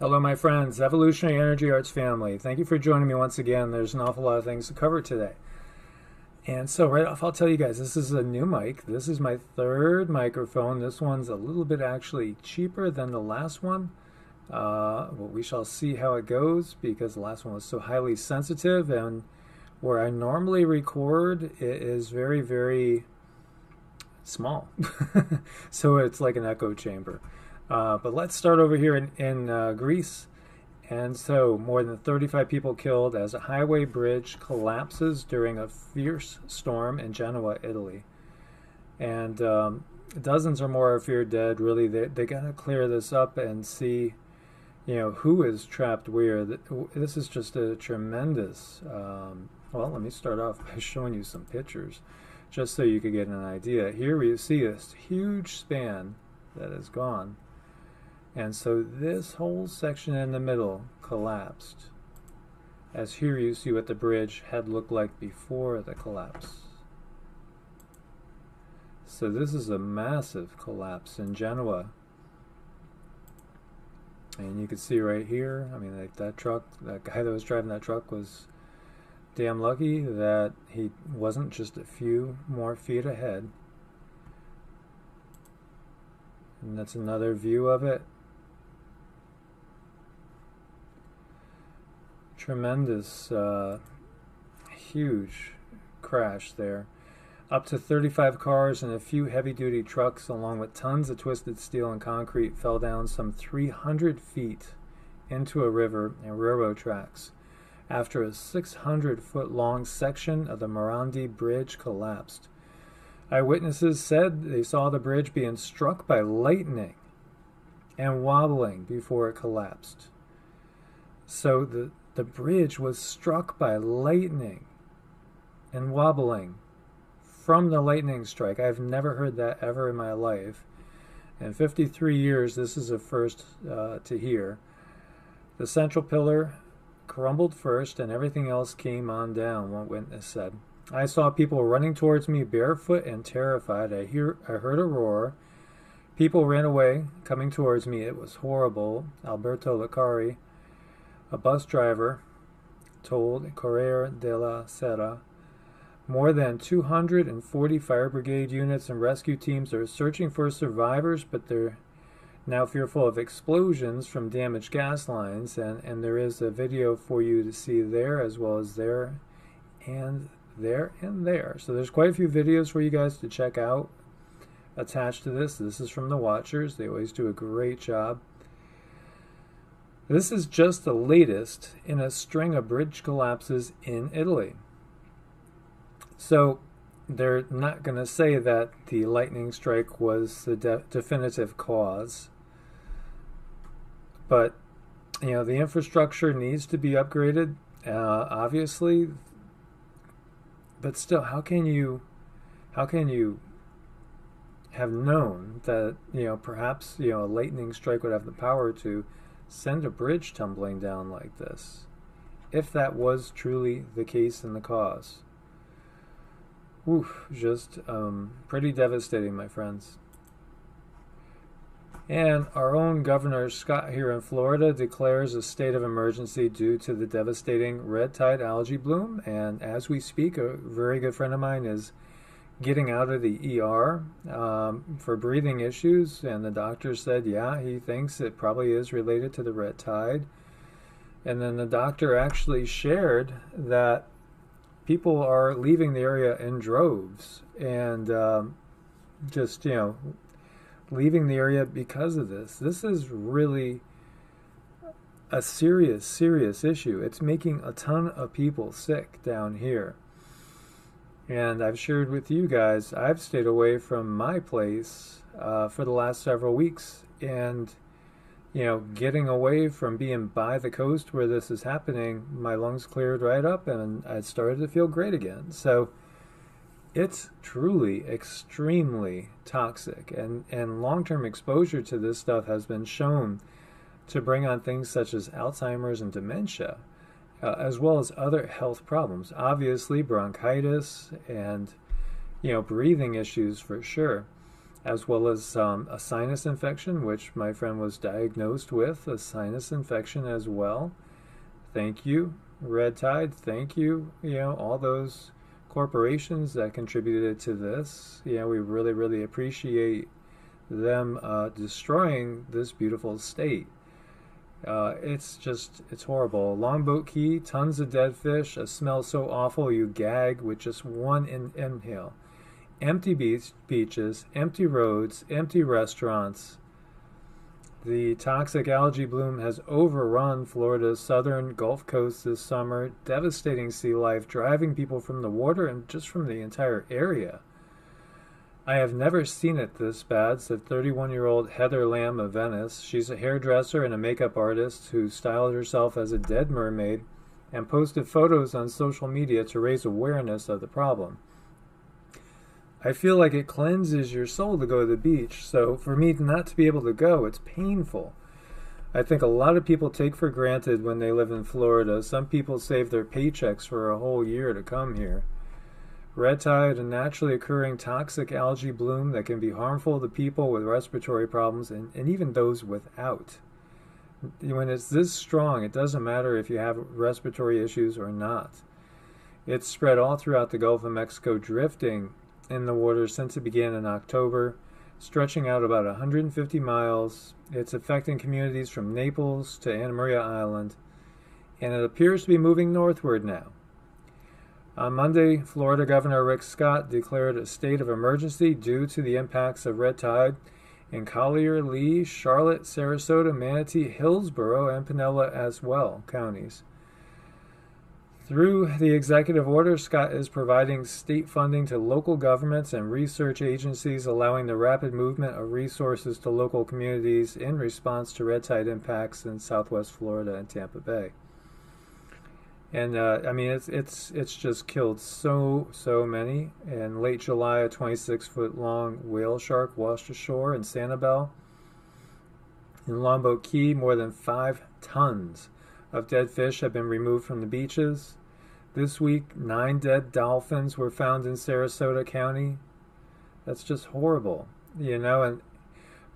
Hello, my friends, Evolutionary Energy Arts family. Thank you for joining me once again. There's an awful lot of things to cover today. And so, right off, I'll tell you guys this is a new mic. This is my third microphone. This one's a little bit actually cheaper than the last one. Uh, but we shall see how it goes because the last one was so highly sensitive. And where I normally record, it is very, very small. so it's like an echo chamber. Uh, but let's start over here in, in uh, Greece. And so, more than 35 people killed as a highway bridge collapses during a fierce storm in Genoa, Italy. And um, dozens or more are feared dead. Really, they, they got to clear this up and see, you know, who is trapped where. This is just a tremendous. Um, well, let me start off by showing you some pictures, just so you could get an idea. Here we see this huge span that is gone. And so this whole section in the middle collapsed. As here you see what the bridge had looked like before the collapse. So this is a massive collapse in Genoa. And you can see right here, I mean like that truck, that guy that was driving that truck was damn lucky that he wasn't just a few more feet ahead. And that's another view of it. Tremendous, uh, huge crash there. Up to 35 cars and a few heavy duty trucks, along with tons of twisted steel and concrete, fell down some 300 feet into a river and railroad tracks after a 600 foot long section of the Morandi Bridge collapsed. Eyewitnesses said they saw the bridge being struck by lightning and wobbling before it collapsed. So the, the bridge was struck by lightning and wobbling from the lightning strike. I've never heard that ever in my life. In 53 years, this is a first uh, to hear. The central pillar crumbled first, and everything else came on down, one witness said. I saw people running towards me barefoot and terrified. I, hear, I heard a roar. People ran away, coming towards me. It was horrible. Alberto Licari, a bus driver told Corriere della Sera more than 240 fire brigade units and rescue teams are searching for survivors, but they're now fearful of explosions from damaged gas lines. And, and there is a video for you to see there as well as there and there and there. So there's quite a few videos for you guys to check out attached to this. This is from the Watchers. They always do a great job. This is just the latest in a string of bridge collapses in Italy. So they're not going to say that the lightning strike was the de- definitive cause. But, you know, the infrastructure needs to be upgraded, uh, obviously. But still, how can you, how can you have known that, you know, perhaps, you know, a lightning strike would have the power to send a bridge tumbling down like this, if that was truly the case in the cause. Oof, just um, pretty devastating, my friends. And our own Governor Scott here in Florida declares a state of emergency due to the devastating red tide algae bloom. And as we speak, a very good friend of mine is getting out of the ER um, for breathing issues, and the doctor said, yeah, he thinks it probably is related to the red tide. And then the doctor actually shared that people are leaving the area in droves and um, just, you know, leaving the area because of this. This is really a serious, serious issue. It's making a ton of people sick down here. And I've shared with you guys, I've stayed away from my place uh, for the last several weeks. And, you know, getting away from being by the coast where this is happening, my lungs cleared right up and I started to feel great again. So it's truly extremely toxic. And, and long term exposure to this stuff has been shown to bring on things such as Alzheimer's and dementia uh, as well as other health problems. Obviously, bronchitis and you know breathing issues for sure. as well as um, a sinus infection, which my friend was diagnosed with a sinus infection as well. Thank you, Red Tide. Thank you, you know, all those corporations that contributed to this. Yeah, we really, really appreciate them uh, destroying this beautiful state. Uh, it's just, it's horrible. Longboat Key, tons of dead fish, a smell so awful you gag with just one in- inhale. Empty beach, beaches, empty roads, empty restaurants. The toxic algae bloom has overrun Florida's southern Gulf Coast this summer, devastating sea life, driving people from the water and just from the entire area. I have never seen it this bad, said 31 year old Heather Lamb of Venice. She's a hairdresser and a makeup artist who styled herself as a dead mermaid and posted photos on social media to raise awareness of the problem. I feel like it cleanses your soul to go to the beach, so for me not to be able to go, it's painful. I think a lot of people take for granted when they live in Florida. Some people save their paychecks for a whole year to come here. Red tide, a naturally occurring toxic algae bloom that can be harmful to people with respiratory problems and, and even those without. When it's this strong, it doesn't matter if you have respiratory issues or not. It's spread all throughout the Gulf of Mexico, drifting in the water since it began in October, stretching out about 150 miles. It's affecting communities from Naples to Anna Maria Island, and it appears to be moving northward now. On Monday, Florida Governor Rick Scott declared a state of emergency due to the impacts of red tide in Collier, Lee, Charlotte, Sarasota, Manatee, Hillsborough, and Pinellas as well counties. Through the executive order, Scott is providing state funding to local governments and research agencies, allowing the rapid movement of resources to local communities in response to red tide impacts in southwest Florida and Tampa Bay and uh, I mean it's it's it's just killed so so many. In late July, a 26 foot long whale shark washed ashore in Sanibel. In Longboat Key, more than five tons of dead fish have been removed from the beaches. This week, nine dead dolphins were found in Sarasota County. That's just horrible, you know. And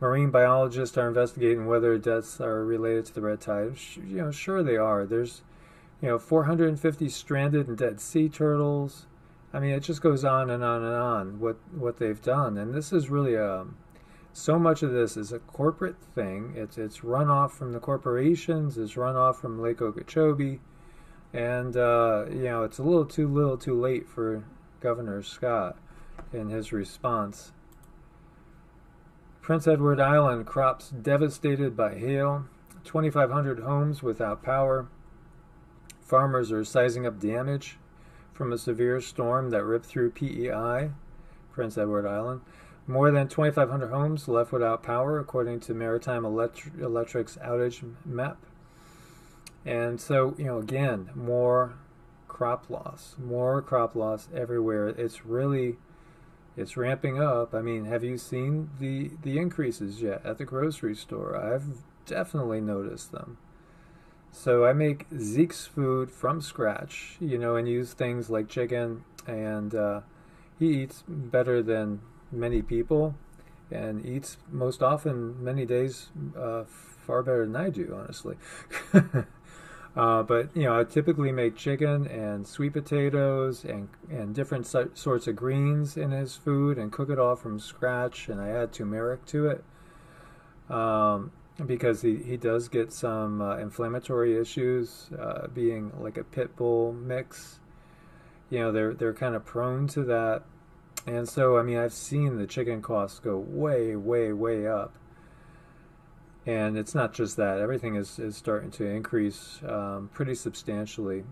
marine biologists are investigating whether deaths are related to the red tide. You know, sure they are. There's you know, 450 stranded and dead sea turtles. I mean, it just goes on and on and on what what they've done, and this is really a um, so much of this is a corporate thing. It's it's runoff from the corporations, it's runoff from Lake Okeechobee, and uh, you know it's a little too little too late for Governor Scott in his response. Prince Edward Island crops devastated by hail, 2,500 homes without power. Farmers are sizing up damage from a severe storm that ripped through PEI, Prince Edward Island. More than 2,500 homes left without power, according to Maritime Electri- Electric's outage map. And so, you know, again, more crop loss, more crop loss everywhere. It's really, it's ramping up. I mean, have you seen the the increases yet at the grocery store? I've definitely noticed them. So I make Zeke's food from scratch, you know, and use things like chicken, and uh, he eats better than many people, and eats most often many days uh, far better than I do, honestly. uh, but you know, I typically make chicken and sweet potatoes and and different sorts of greens in his food, and cook it all from scratch, and I add turmeric to it. Um, because he, he does get some uh, inflammatory issues, uh, being like a pit bull mix. You know, they're they're kind of prone to that, and so I mean, I've seen the chicken costs go way, way, way up. And it's not just that; everything is is starting to increase um, pretty substantially.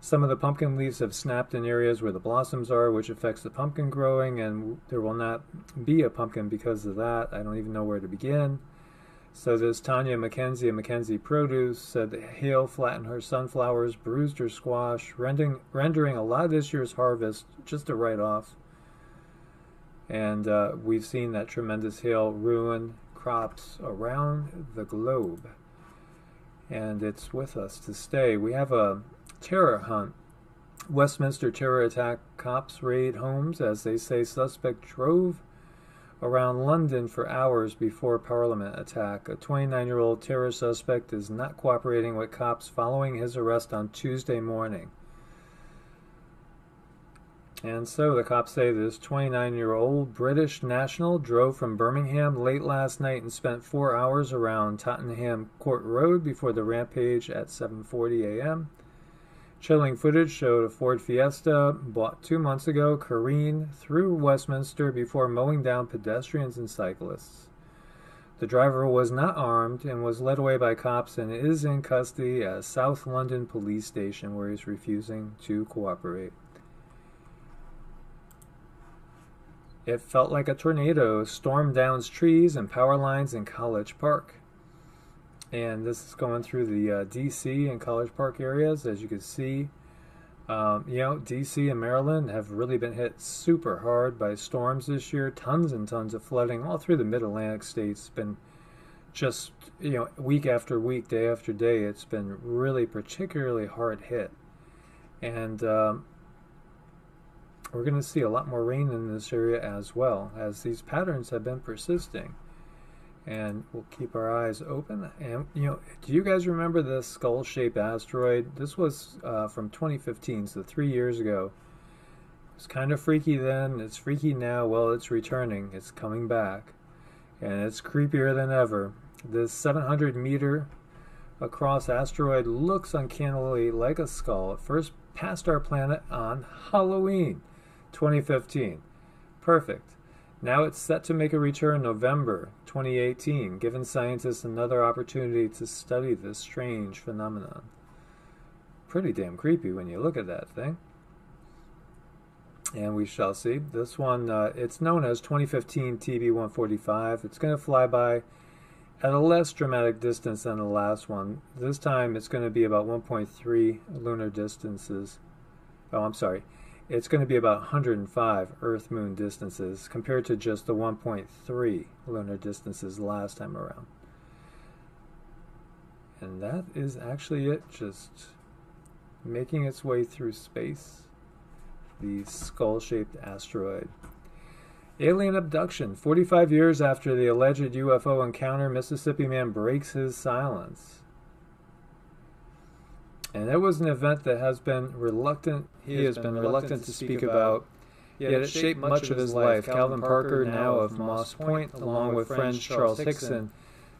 Some of the pumpkin leaves have snapped in areas where the blossoms are, which affects the pumpkin growing, and there will not be a pumpkin because of that. I don't even know where to begin. So this Tanya McKenzie of McKenzie Produce said that hail flattened her sunflowers, bruised her squash, rendering, rendering a lot of this year's harvest just a write off. And uh, we've seen that tremendous hail ruin crops around the globe. And it's with us to stay. We have a terror hunt. Westminster terror attack cops raid homes as they say suspect drove around London for hours before Parliament attack. A 29 year old terror suspect is not cooperating with cops following his arrest on Tuesday morning. And so the cops say this 29 year old British national drove from Birmingham late last night and spent four hours around Tottenham Court Road before the rampage at 7:40 a.m. Chilling footage showed a Ford Fiesta bought two months ago careen through Westminster before mowing down pedestrians and cyclists. The driver was not armed and was led away by cops and is in custody at South London Police Station where he's refusing to cooperate. It felt like a tornado stormed down trees and power lines in College Park. And this is going through the uh, DC and College Park areas, as you can see. Um, you know, DC and Maryland have really been hit super hard by storms this year. Tons and tons of flooding all through the Mid Atlantic states. Been just you know week after week, day after day. It's been really particularly hard hit, and um, we're going to see a lot more rain in this area as well, as these patterns have been persisting. And we'll keep our eyes open. And, you know, do you guys remember this skull shaped asteroid? This was uh, from 2015, so three years ago. It's kind of freaky then, it's freaky now. Well, it's returning, it's coming back. And it's creepier than ever. This 700 meter across asteroid looks uncannily like a skull. It first passed our planet on Halloween. 2015. Perfect. Now it's set to make a return November 2018, giving scientists another opportunity to study this strange phenomenon. Pretty damn creepy when you look at that thing. And we shall see. This one, uh, it's known as 2015 TB 145. It's going to fly by at a less dramatic distance than the last one. This time it's going to be about 1.3 lunar distances. Oh, I'm sorry it's going to be about 105 Earth Moon distances compared to just the 1.3 lunar distances last time around. And that is actually it, just making its way through space. The skull shaped asteroid. Alien abduction. 45 years after the alleged UFO encounter, Mississippi man breaks his silence. And it was an event that has been reluctant. He, he has, been, been reluctant, to speak about. Yet it shaped much of his life. Calvin Parker, now of Moss Point, along with friend Charles Hickson,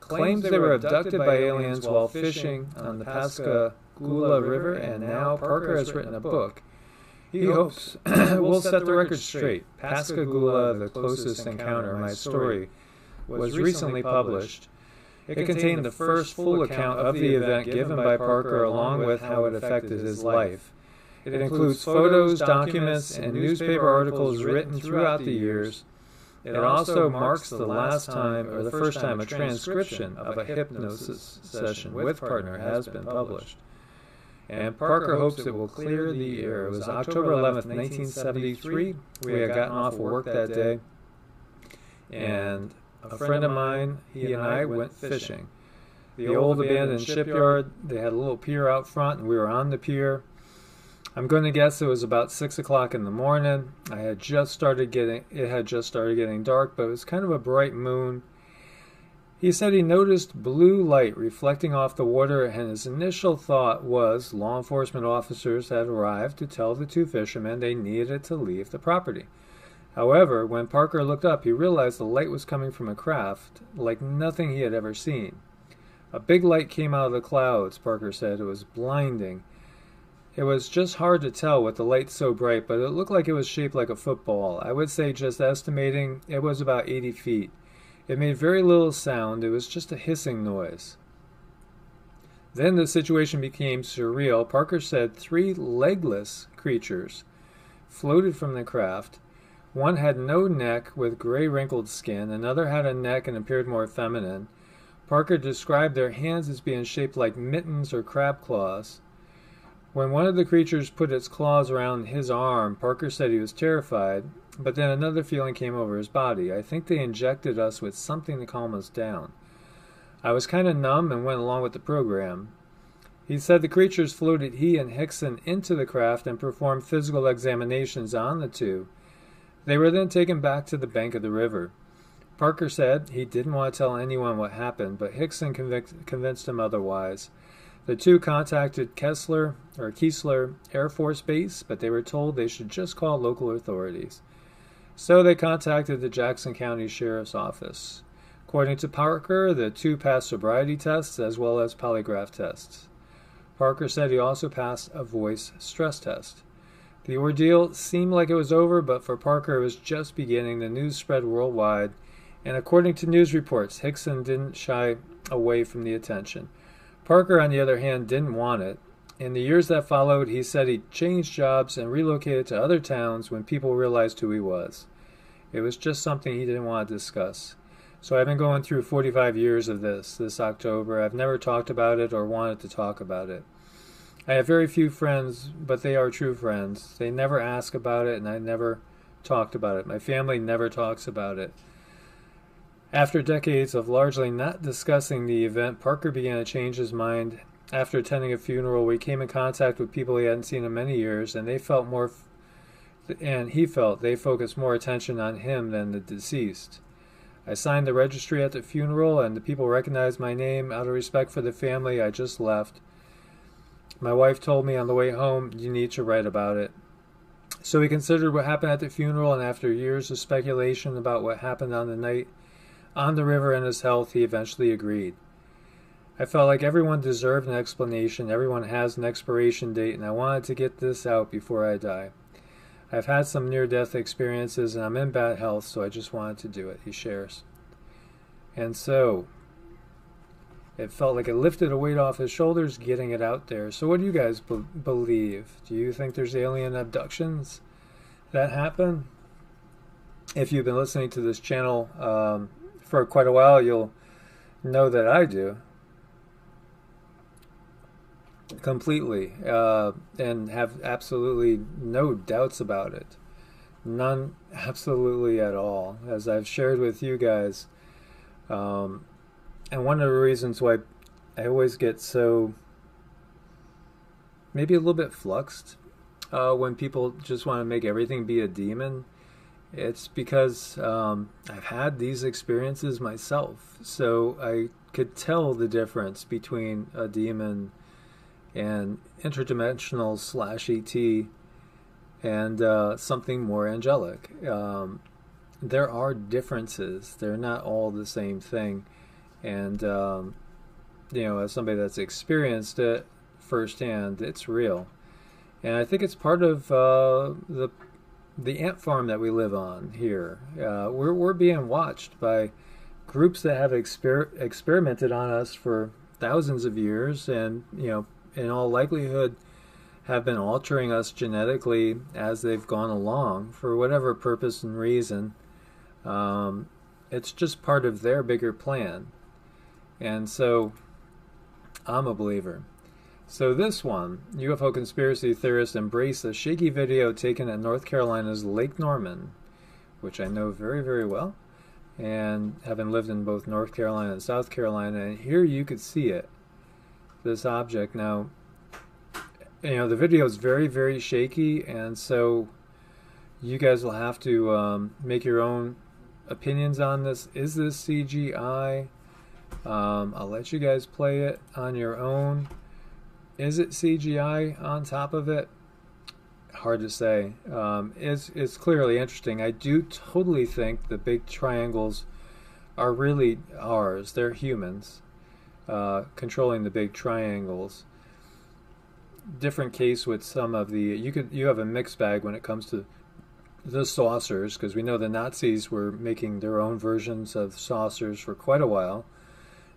claims they were abducted by aliens while fishing on the Pascagoula River, and now Parker has written a book. He hopes we'll set the record straight. Pascagoula, the closest encounter, my story, was recently published. It contained the first full account of the event given by Parker along with how it affected his life. It includes photos, documents, and newspaper articles written throughout the years. It also marks the last time or the first time a transcription of a hypnosis session with partner has been published. And Parker hopes it will clear the air. It was October 11th, 1973. We had gotten off of work that day. And a friend of mine, he and I went fishing. The old abandoned shipyard, they had a little pier out front, and we were on the pier. I'm going to guess it was about six o'clock in the morning. I had just started getting it had just started getting dark, but it was kind of a bright moon. He said he noticed blue light reflecting off the water, and his initial thought was law enforcement officers had arrived to tell the two fishermen they needed to leave the property. However, when Parker looked up, he realized the light was coming from a craft like nothing he had ever seen. A big light came out of the clouds, Parker said. It was blinding. It was just hard to tell with the light so bright, but it looked like it was shaped like a football. I would say, just estimating, it was about 80 feet. It made very little sound, it was just a hissing noise. Then the situation became surreal. Parker said three legless creatures floated from the craft. One had no neck with gray wrinkled skin, another had a neck and appeared more feminine. Parker described their hands as being shaped like mittens or crab claws. When one of the creatures put its claws around his arm, Parker said he was terrified, but then another feeling came over his body. I think they injected us with something to calm us down. I was kind of numb and went along with the program. He said the creatures floated he and Hickson into the craft and performed physical examinations on the two. They were then taken back to the bank of the river. Parker said he didn't want to tell anyone what happened, but Hickson convic- convinced him otherwise. The two contacted Kessler or Keesler Air Force Base, but they were told they should just call local authorities. So they contacted the Jackson County Sheriff's Office. According to Parker, the two passed sobriety tests as well as polygraph tests. Parker said he also passed a voice stress test. The ordeal seemed like it was over, but for Parker it was just beginning. The news spread worldwide, and according to news reports, Hickson didn't shy away from the attention. Parker, on the other hand, didn't want it. In the years that followed, he said he changed jobs and relocated to other towns when people realized who he was. It was just something he didn't want to discuss. So I've been going through 45 years of this this October. I've never talked about it or wanted to talk about it. I have very few friends, but they are true friends. They never ask about it, and I never talked about it. My family never talks about it. After decades of largely not discussing the event, Parker began to change his mind. After attending a funeral, we came in contact with people he hadn't seen in many years, and they felt more, f- and he felt they focused more attention on him than the deceased. I signed the registry at the funeral, and the people recognized my name out of respect for the family I just left. My wife told me on the way home, You need to write about it. So we considered what happened at the funeral, and after years of speculation about what happened on the night, on the river and his health, he eventually agreed. I felt like everyone deserved an explanation, everyone has an expiration date, and I wanted to get this out before I die. I've had some near death experiences and I'm in bad health, so I just wanted to do it, he shares. And so, it felt like it lifted a weight off his shoulders getting it out there. So, what do you guys be- believe? Do you think there's alien abductions that happen? If you've been listening to this channel um, for quite a while, you'll know that I do completely uh, and have absolutely no doubts about it. None, absolutely at all. As I've shared with you guys, um, and one of the reasons why I always get so maybe a little bit fluxed uh, when people just want to make everything be a demon it's because um, I've had these experiences myself, so I could tell the difference between a demon and interdimensional slash ET and uh, something more angelic. Um, there are differences; they're not all the same thing, and um, you know, as somebody that's experienced it firsthand, it's real, and I think it's part of uh, the the ant farm that we live on here. Uh, we're we're being watched by groups that have exper- experimented on us for thousands of years, and you know, in all likelihood, have been altering us genetically as they've gone along for whatever purpose and reason. Um, it's just part of their bigger plan, and so I'm a believer. So this one, UFO conspiracy theorists embrace a shaky video taken at North Carolina's Lake Norman, which I know very, very well, and having lived in both North Carolina and South Carolina, and here you could see it, this object. Now, you know, the video is very, very shaky, and so you guys will have to um, make your own opinions on this. Is this CGI? Um, I'll let you guys play it on your own. Is it CGI on top of it? Hard to say. Um, it's, it's clearly interesting. I do totally think the big triangles are really ours. They're humans uh, controlling the big triangles. Different case with some of the you could you have a mixed bag when it comes to the saucers because we know the Nazis were making their own versions of saucers for quite a while.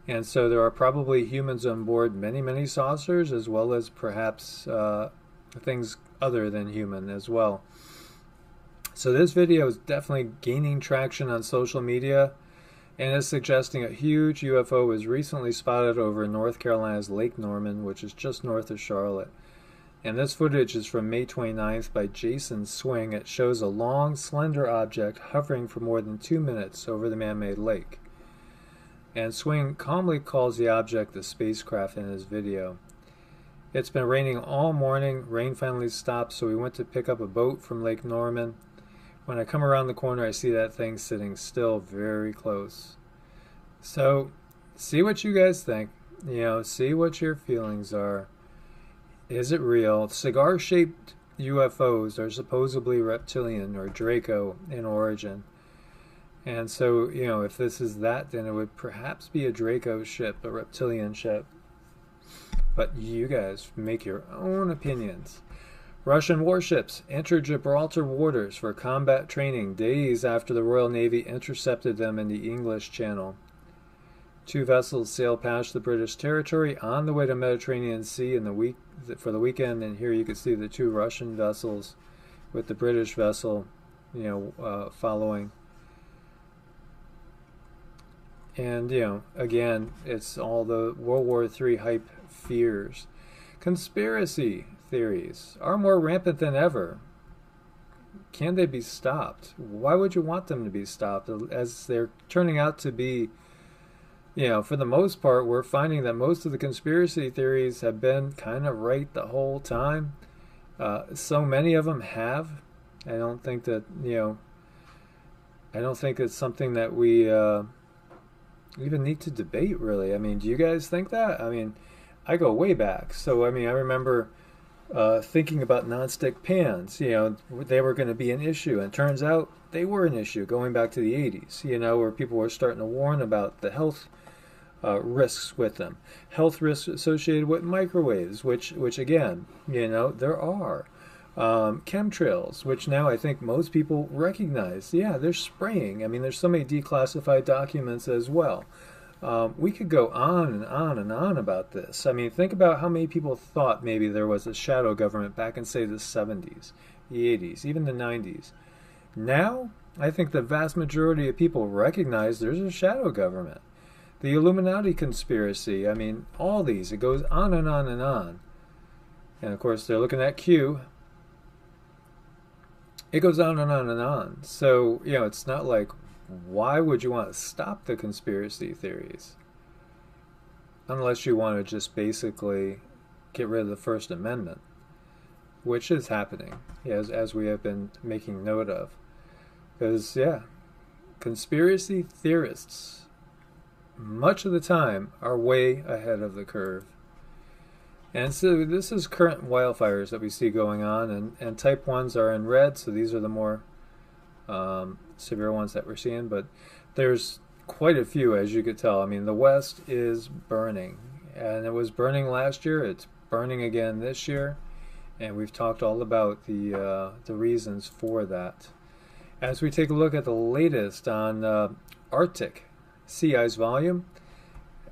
And so there are probably humans on board many, many saucers, as well as perhaps uh, things other than human as well. So this video is definitely gaining traction on social media and is suggesting a huge UFO was recently spotted over North Carolina's Lake Norman, which is just north of Charlotte. And this footage is from May 29th by Jason Swing. It shows a long, slender object hovering for more than two minutes over the man made lake and Swing calmly calls the object a spacecraft in his video. It's been raining all morning. Rain finally stopped, so we went to pick up a boat from Lake Norman. When I come around the corner, I see that thing sitting still very close. So, see what you guys think. You know, see what your feelings are. Is it real? Cigar shaped UFOs are supposedly reptilian or Draco in origin. And so, you know, if this is that, then it would perhaps be a Draco ship, a reptilian ship. But you guys make your own opinions. Russian warships enter Gibraltar waters for combat training days after the Royal Navy intercepted them in the English Channel. Two vessels sail past the British territory on the way to Mediterranean Sea in the week for the weekend, and here you can see the two Russian vessels with the British vessel, you know, uh, following. And you know, again, it's all the World War III hype fears. Conspiracy theories are more rampant than ever. Can they be stopped? Why would you want them to be stopped? As they're turning out to be, you know, for the most part, we're finding that most of the conspiracy theories have been kind of right the whole time. Uh, so many of them have. I don't think that, you know, I don't think it's something that we uh, even need to debate, really. I mean, do you guys think that? I mean, I go way back. So, I mean, I remember uh, thinking about nonstick pans. You know, they were going to be an issue, and turns out they were an issue going back to the 80s. You know, where people were starting to warn about the health uh, risks with them, health risks associated with microwaves, which, which again, you know, there are. Um, chemtrails, which now I think most people recognize. Yeah, they're spraying. I mean, there's so many declassified documents as well. Um, we could go on and on and on about this. I mean, think about how many people thought maybe there was a shadow government back in, say, the 70s, the 80s, even the 90s. Now, I think the vast majority of people recognize there's a shadow government. The Illuminati conspiracy, I mean, all these, it goes on and on and on. And of course, they're looking at Q. It goes on and on and on. So, you know, it's not like why would you want to stop the conspiracy theories? Unless you want to just basically get rid of the First Amendment, which is happening, as, as we have been making note of. Because, yeah, conspiracy theorists, much of the time, are way ahead of the curve. And so this is current wildfires that we see going on, and, and type 1s are in red, so these are the more um, severe ones that we're seeing, but there's quite a few, as you could tell. I mean, the West is burning, and it was burning last year. It's burning again this year, and we've talked all about the uh, the reasons for that. As we take a look at the latest on uh, Arctic sea ice volume,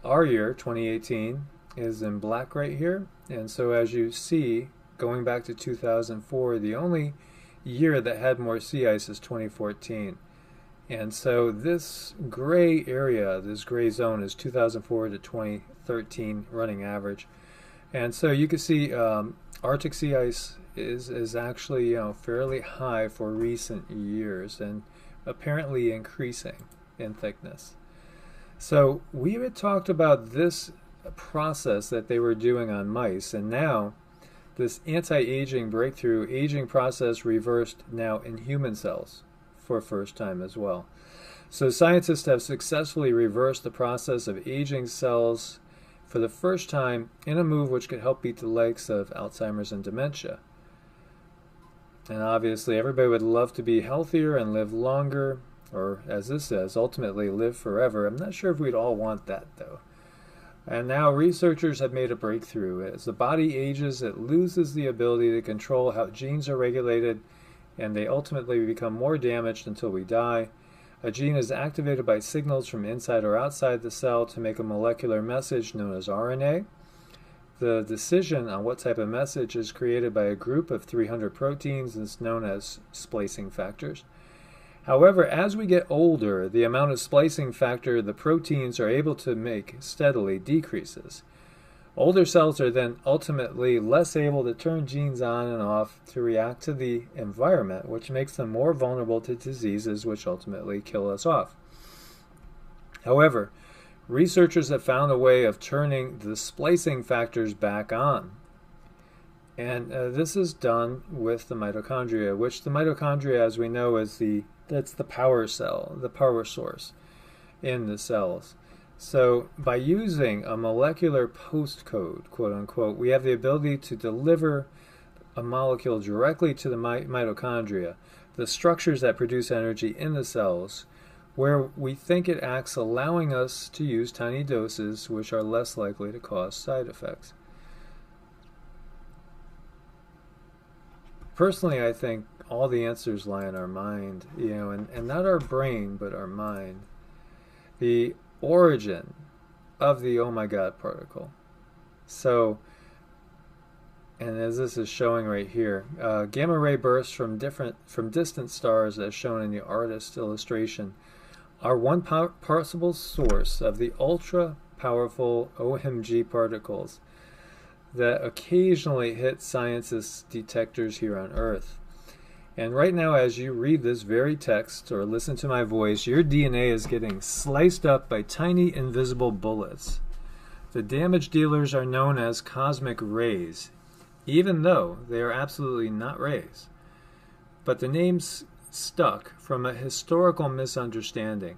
our year 2018 is in black right here, and so as you see, going back to 2004, the only year that had more sea ice is 2014. And so this gray area, this gray zone, is 2004 to 2013 running average. And so you can see um, Arctic sea ice is, is actually you know, fairly high for recent years and apparently increasing in thickness. So we had talked about this process that they were doing on mice, and now this anti-aging breakthrough aging process reversed now in human cells for first time as well. So scientists have successfully reversed the process of aging cells for the first time in a move which could help beat the likes of Alzheimer's and dementia. And obviously everybody would love to be healthier and live longer, or as this says, ultimately live forever. I'm not sure if we'd all want that though. And now researchers have made a breakthrough. As the body ages, it loses the ability to control how genes are regulated, and they ultimately become more damaged until we die. A gene is activated by signals from inside or outside the cell to make a molecular message known as RNA. The decision on what type of message is created by a group of 300 proteins is known as splicing factors. However, as we get older, the amount of splicing factor the proteins are able to make steadily decreases. Older cells are then ultimately less able to turn genes on and off to react to the environment, which makes them more vulnerable to diseases which ultimately kill us off. However, researchers have found a way of turning the splicing factors back on. And uh, this is done with the mitochondria, which the mitochondria, as we know, is the that's the power cell, the power source in the cells. So, by using a molecular postcode, quote unquote, we have the ability to deliver a molecule directly to the mi- mitochondria, the structures that produce energy in the cells, where we think it acts, allowing us to use tiny doses which are less likely to cause side effects. Personally, I think all the answers lie in our mind, you know, and, and not our brain, but our mind. The origin of the oh my god particle. So, and as this is showing right here, uh, gamma ray bursts from different from distant stars, as shown in the artist illustration, are one possible source of the ultra powerful OMG particles that occasionally hit scientists' detectors here on Earth. And right now, as you read this very text or listen to my voice, your DNA is getting sliced up by tiny invisible bullets. The damage dealers are known as cosmic rays, even though they are absolutely not rays. But the name's stuck from a historical misunderstanding.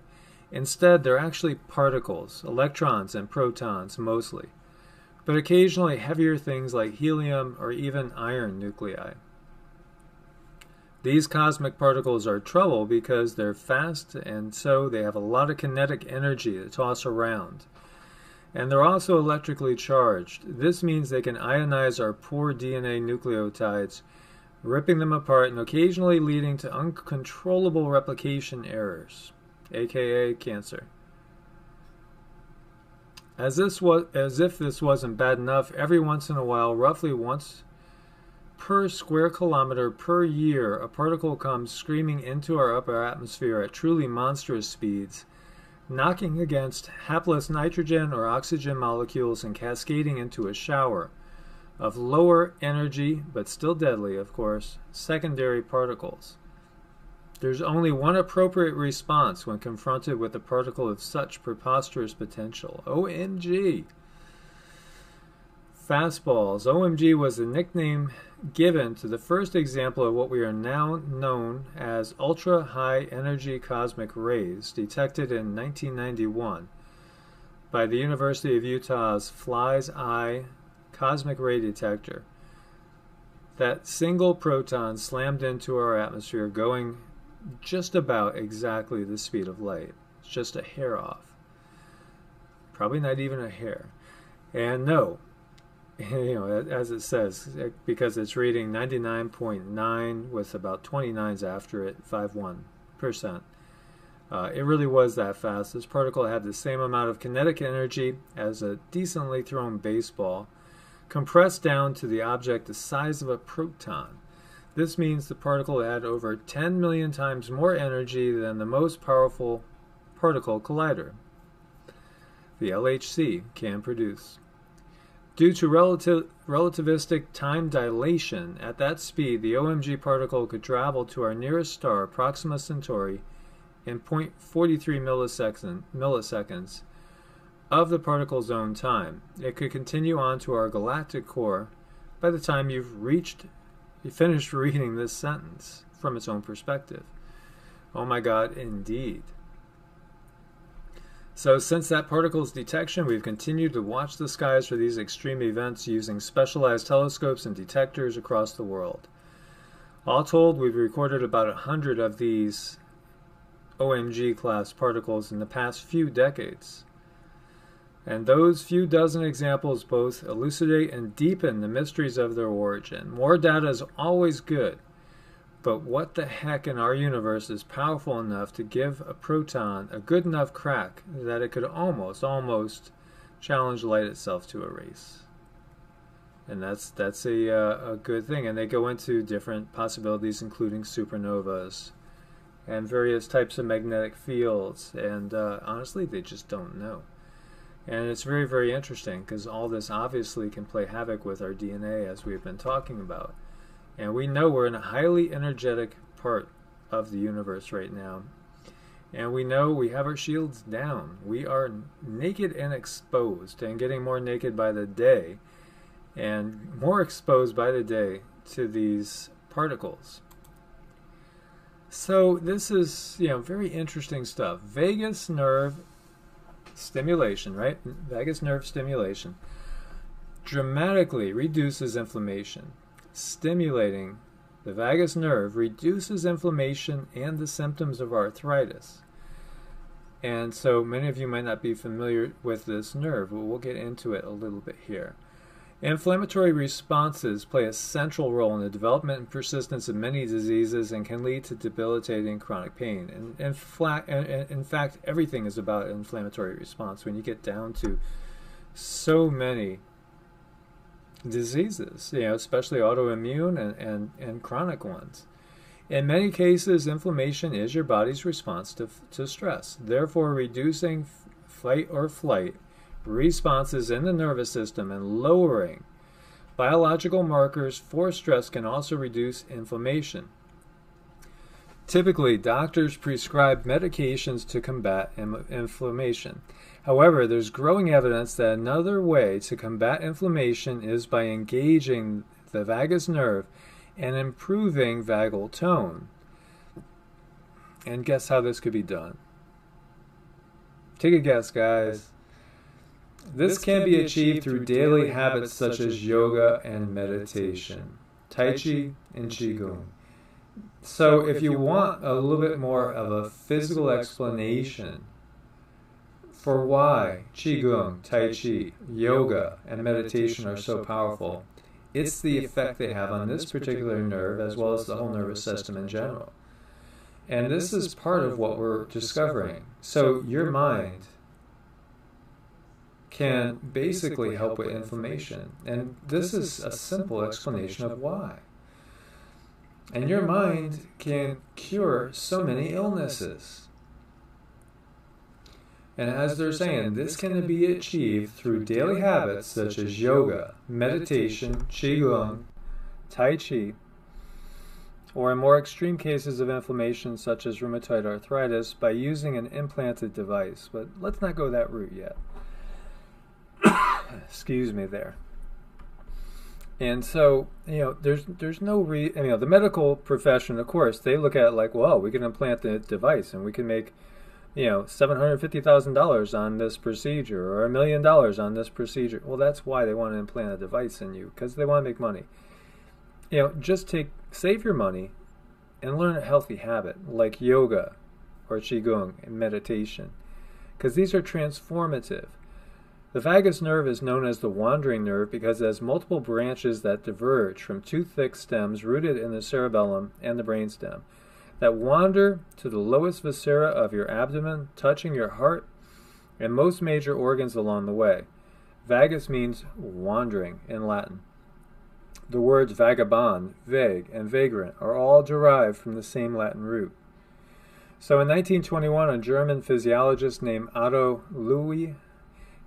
Instead, they're actually particles, electrons and protons mostly, but occasionally heavier things like helium or even iron nuclei. These cosmic particles are trouble because they're fast and so they have a lot of kinetic energy to toss around. And they're also electrically charged. This means they can ionize our poor DNA nucleotides, ripping them apart and occasionally leading to uncontrollable replication errors, aka cancer. As this was as if this wasn't bad enough, every once in a while, roughly once per square kilometer per year, a particle comes screaming into our upper atmosphere at truly monstrous speeds, knocking against hapless nitrogen or oxygen molecules and cascading into a shower of lower energy, but still deadly, of course, secondary particles. There's only one appropriate response when confronted with a particle of such preposterous potential. OMG! Fastballs. OMG was the nickname given to the first example of what we are now known as ultra high energy cosmic rays detected in 1991 by the University of Utah's Fly's Eye cosmic ray detector. That single proton slammed into our atmosphere going just about exactly the speed of light. It's just a hair off. Probably not even a hair. And no, you know, as it says, because it's reading 99.9 with about 29s after it, 51%. Uh, it really was that fast. This particle had the same amount of kinetic energy as a decently thrown baseball, compressed down to the object the size of a proton. This means the particle had over 10 million times more energy than the most powerful particle collider the LHC can produce. Due to relative, relativistic time dilation, at that speed, the OMG particle could travel to our nearest star, Proxima Centauri, in 0.43 millisecond, milliseconds of the particle's own time. It could continue on to our galactic core by the time you've reached, you finished reading this sentence from its own perspective. Oh my God, indeed. So, since that particle's detection, we've continued to watch the skies for these extreme events using specialized telescopes and detectors across the world. All told, we've recorded about a hundred of these OMG class particles in the past few decades. And those few dozen examples both elucidate and deepen the mysteries of their origin. More data is always good, but what the heck in our universe is powerful enough to give a proton a good enough crack that it could almost, almost challenge light itself to a race? And that's that's a uh, a good thing. And they go into different possibilities, including supernovas and various types of magnetic fields. And uh, honestly, they just don't know. And it's very, very interesting because all this obviously can play havoc with our DNA, as we've been talking about. And we know we're in a highly energetic part of the universe right now. And we know we have our shields down. We are naked and exposed and getting more naked by the day. and more exposed by the day to these particles. So this is, you know, very interesting stuff. Vagus nerve stimulation, right? Vagus nerve stimulation dramatically reduces inflammation. Stimulating the vagus nerve reduces inflammation and the symptoms of arthritis. And so many of you might not be familiar with this nerve, but we'll get into it a little bit here. Inflammatory responses play a central role in the development and persistence of many diseases and can lead to debilitating chronic pain. And in, flat, in fact, everything is about inflammatory response when you get down to so many diseases, you know, especially autoimmune and, and, and chronic ones. In many cases, inflammation is your body's response to, to stress. Therefore, reducing fight or flight responses in the nervous system and lowering biological markers for stress can also reduce inflammation. Typically, doctors prescribe medications to combat Im- inflammation. However, there's growing evidence that another way to combat inflammation is by engaging the vagus nerve and improving vagal tone. And guess how this could be done? Take a guess, guys. This can be achieved through daily habits such as yoga and meditation, Tai Chi, and Qigong. So, if you want a little bit more of a physical explanation for why Qigong, Tai Chi, yoga, and meditation are so powerful, it's the effect they have on this particular nerve as well as the whole nervous system in general. And this is part of what we're discovering. So, your mind can basically help with inflammation. And this is a simple explanation of why. And your mind can cure so many illnesses. And as they're saying, this can be achieved through daily habits such as yoga, meditation, qigong, tai chi, or in more extreme cases of inflammation such as rheumatoid arthritis by using an implanted device. But let's not go that route yet. Excuse me there. And so, you know, there's there's no re you know, the medical profession, of course, they look at it like, well, we can implant the device and we can make, you know, seven hundred fifty thousand dollars on this procedure or a million dollars on this procedure. Well, that's why they want to implant a device in you because they want to make money. You know, just take save your money and learn a healthy habit like yoga or qigong and meditation because these are transformative. The vagus nerve is known as the wandering nerve because it has multiple branches that diverge from two thick stems rooted in the cerebellum and the brainstem that wander to the lowest viscera of your abdomen, touching your heart and most major organs along the way. Vagus means wandering in Latin. The words vagabond, vague, and vagrant are all derived from the same Latin root. So in 1921, a German physiologist named Otto Loewi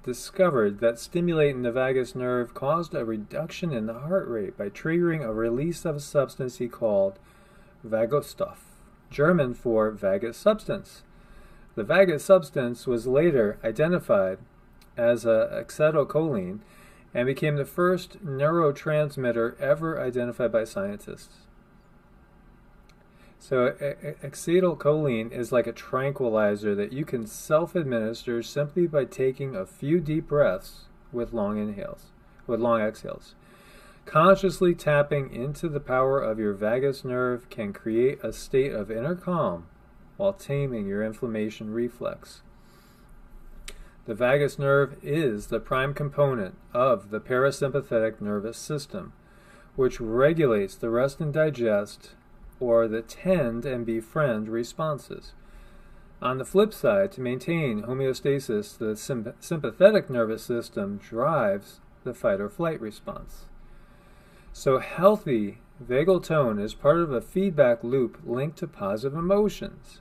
discovered that stimulating the vagus nerve caused a reduction in the heart rate by triggering a release of a substance he called Vagusstoff, German for vagus substance. The vagus substance was later identified as a acetylcholine and became the first neurotransmitter ever identified by scientists. So, acetylcholine is like a tranquilizer that you can self administer simply by taking a few deep breaths with long inhales, with long exhales. Consciously tapping into the power of your vagus nerve can create a state of inner calm while taming your inflammation reflex. The vagus nerve is the prime component of the parasympathetic nervous system, which regulates the rest and digest or the tend and befriend responses. On the flip side, to maintain homeostasis, the sympathetic nervous system drives the fight or flight response. So, healthy vagal tone is part of a feedback loop linked to positive emotions.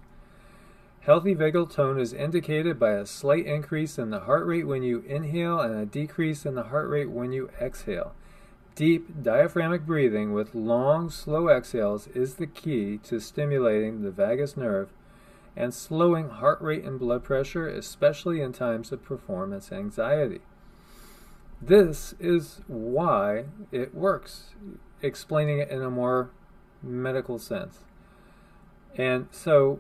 Healthy vagal tone is indicated by a slight increase in the heart rate when you inhale and a decrease in the heart rate when you exhale. Deep diaphragmatic breathing with long, slow exhales is the key to stimulating the vagus nerve and slowing heart rate and blood pressure, especially in times of performance anxiety. this is why it works, explaining it in a more medical sense. And so,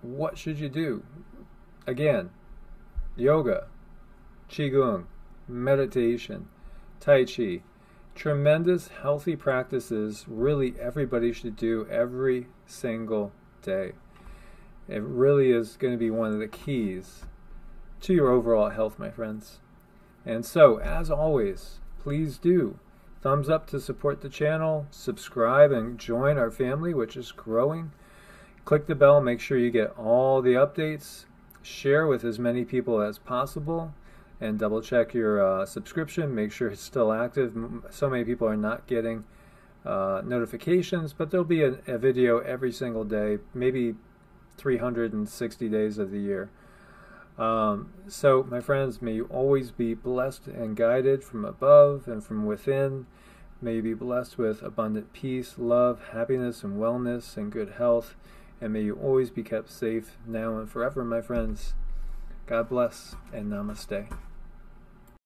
what should you do? Again, yoga, qigong, meditation, tai chi, tremendous healthy practices really everybody should do every single day. It really is going to be one of the keys to your overall health, my friends. And so, as always, please do thumbs up to support the channel, subscribe, and join our family, which is growing. Click the bell, make sure you get all the updates, share with as many people as possible and double check your uh, subscription. Make sure it's still active. So many people are not getting uh, notifications, but there'll be a, a, video every single day, maybe 360 days of the year. Um, so, my friends, may you always be blessed and guided from above and from within. May you be blessed with abundant peace, love, happiness, and wellness, and good health. And may you always be kept safe now and forever, my friends. God bless and namaste.